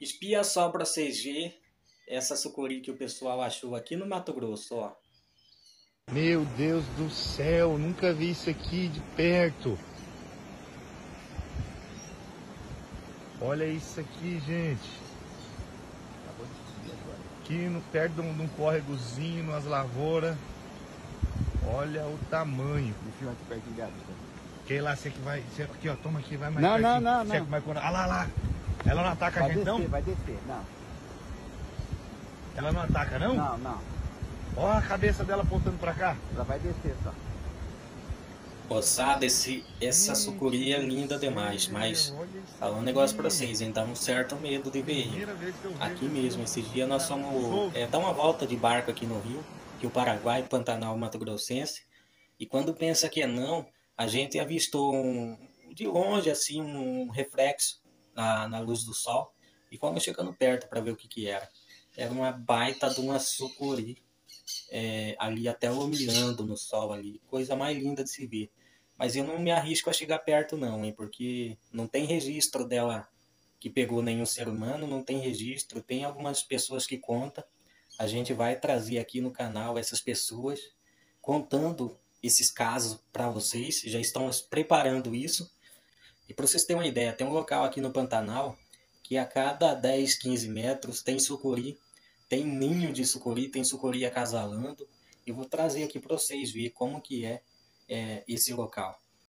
Espia só para vocês verem essa sucuri que o pessoal achou aqui no Mato Grosso, ó. Meu Deus do céu, nunca vi isso aqui de perto. Olha isso aqui, gente. Aqui no, perto de um, de um córregozinho, nas lavouras. Olha o tamanho. Deixa aqui perto de Quem lá, você que vai. Você, aqui, ó, toma aqui, vai mais Não, pertinho. não, não, Você não. que vai quando. Ah lá, lá. Ela não ataca Vai a gente, descer, não? vai descer. Não, Ela não ataca, não? não, não. Ó a cabeça dela apontando pra cá. Ela vai descer só. Moçada, esse, essa sucuri é linda demais, mas Olha falar um negócio pra vocês, hein? Dá um certo medo de ver que Aqui mesmo, esses dias nós fomos é, dar uma volta de barco aqui no Rio, Rio Paraguai, Pantanal, Mato Grossense. E quando pensa que é não, a gente avistou um, de longe assim um reflexo na, na luz do sol e fomos chegando perto para ver o que que era. Era uma baita de uma sucuri é, ali até olhando no sol ali, coisa mais linda de se ver. Mas eu não me arrisco a chegar perto não, hein, porque não tem registro dela que pegou nenhum ser humano, não tem registro, tem algumas pessoas que contam. A gente vai trazer aqui no canal essas pessoas contando esses casos para vocês, já estamos preparando isso. E para vocês terem uma ideia, tem um local aqui no Pantanal que a cada 10, 15 metros tem sucuri, tem ninho de sucuri, tem sucuri acasalando. E vou trazer aqui para vocês verem como que é, é esse local.